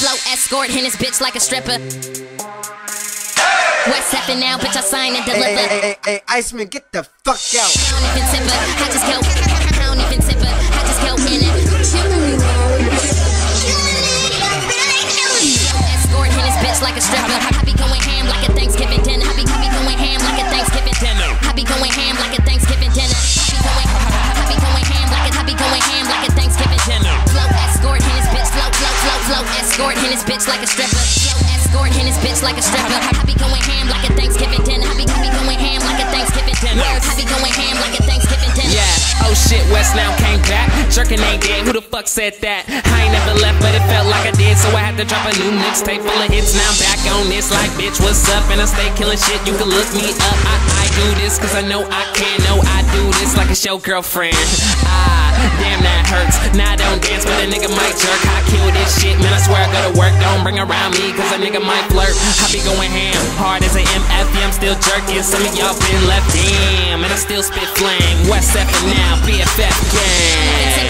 Flow escort, hit his bitch like a stripper. West stepping now, bitch, I sign and deliver. Hey, hey, hey, hey, Iceman, get the fuck out. I don't even tip I just go. Like a stripper. Flow escort, his bitch like a stripper. I be going ham like a Thanksgiving back. Jerkin ain't dead, who the fuck said that? I ain't never left, but it felt like I did, so I had to drop a new mixtape full of hits. Now I'm back on this, like, bitch, what's up? And I stay killing shit, you can look me up. I, I do this, cause I know I can, know I do this like it's your girlfriend. Ah, damn, that hurts. Now I don't dance, but a nigga might jerk. I kill this shit, man, I swear I go to work. Don't bring around me, cause a nigga might flirt. I be going ham, hard as a MF, I'm still jerking. Some of y'all been left, damn, and I still spit flame. West F and now, BFF gang.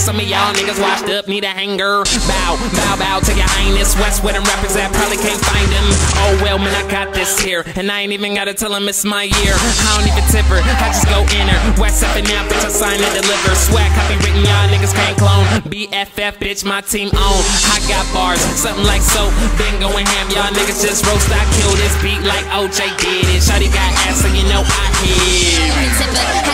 Some of y'all niggas washed up, need a hanger. Bow, bow, bow to your highness. West where them rappers at, probably can't find them. Oh well, man, I got this here. And I ain't even gotta tell them it's my year. I don't even tip her, I just go in her. West up and now, bitch, I sign and deliver. Swag copy written, y'all niggas can't clone. BFF, bitch, my team own. I got bars, something like soap. Been going ham, y'all niggas just roast. I kill this beat like OJ did it. Shawty got ass, so you know I hit.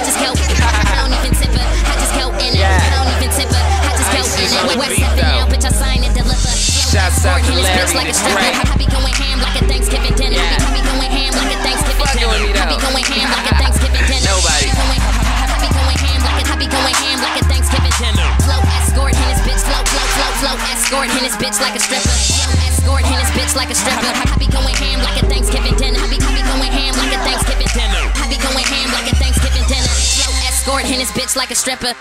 Just go Ice is in on it. the West beat, though. now, bitch, I sign and deliver. Shouts out to Escort in his Larry the. Great. I be going ham like a Thanksgiving dinner. Yeah. I be going ham like a Thanksgiving dinner. I be going ham like a Thanksgiving dinner. Nobody. I be going, I be going ham like a, I be going ham like a Thanksgiving dinner. Flow escort in his bitch, flow, flow, flow, flow. Escort in his bitch like a stripper. Flow escort in his bitch like a stripper. I be going ham like a Thanksgiving dinner. I be, I be going ham like a Thanksgiving dinner. I be going ham like a Thanksgiving dinner. Flow escort in his bitch like a stripper.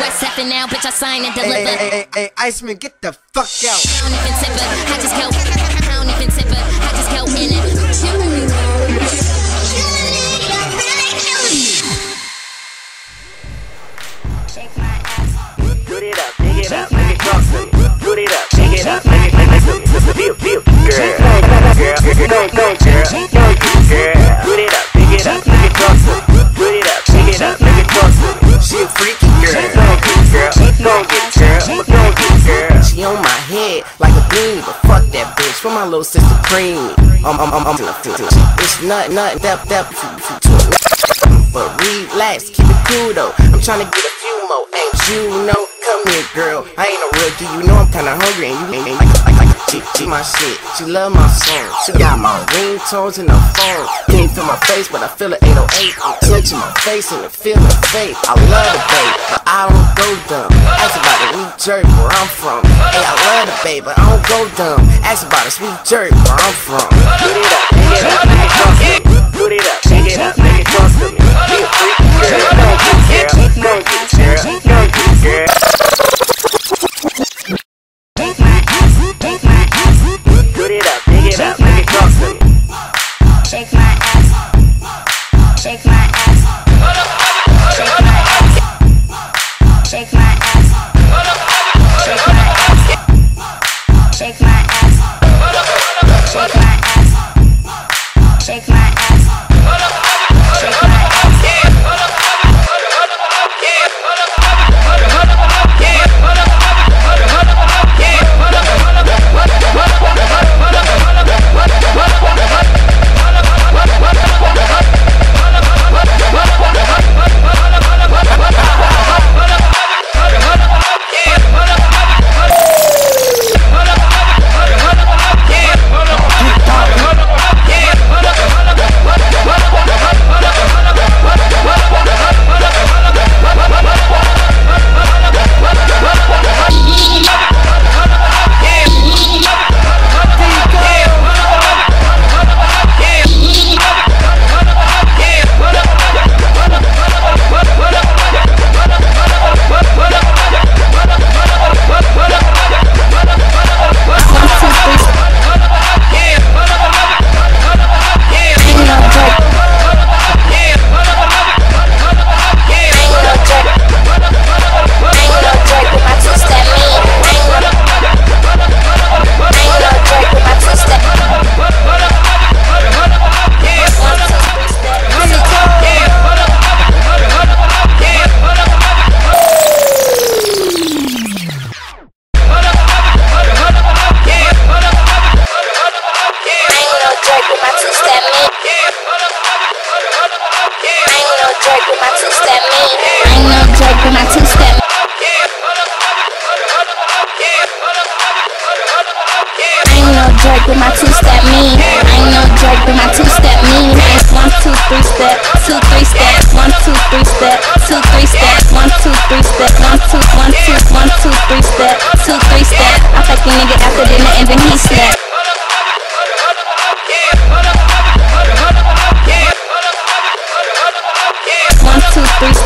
West stepping now, bitch, I sign and deliver. hey, hey, hey, hey, Iceman, get the fuck out. I don't even tip her, I just go. I don't even tip her, I just go in it. Shake my ass. Put it up, dig it up, make it talk to me. Put it up, dig it up, make it, make it, make it, feel, feel, girl, girl, you know, know, girl, know you, girl. Put it up, dig it up, make it talk to me. Put it up, dig it up, make it talk to me. She a freaky girl, know you, girl, know you, girl, know you, girl. She on my head like a beanie, but fuck that bitch. For my little sister creamy. Um, um, um, um, it's not, not that, that, but relax, keep it cool though. I'm trying to get a few more, ain't you know? Come here, girl. I ain't no real dude, you know I'm kinda hungry, and you ain't she, she my shit. She love my song. She got my ringtones in her phone. Can't feel my face, but I feel it 808. I'm touching my face and it feeling fake. I love the babe, but I don't go dumb. Ask about the New Jersey, where I'm from. Hey, I love the babe, but I don't go dumb. Ask about the sweet Jersey, where I'm from. Put it up, dig it up, make it talk to it up, dig it up, make it talk to me.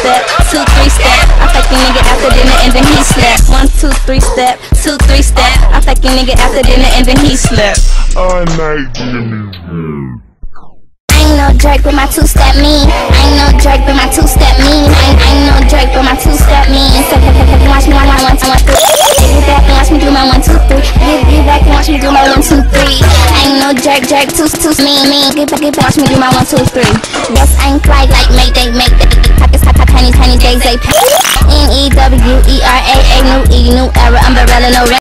Step, two, three step. I fuck the nigga after dinner and then he slept. One, two, three step, two, three step. I fuck the nigga after dinner and then he slept. I Jimmy. I ain't no Drake, but my two-step mean. I ain't no Drake, but my two-step mean. Three. Ain't no Drake, Drake, two, two, mean, mean. Get back, get back, watch me do my one, two, three. Yes, I ain't fly like Mayday, Mayday. Pockets, hot, hot, tiny, tiny days, they. N E W E R A A, new E, new era, umbrella, no.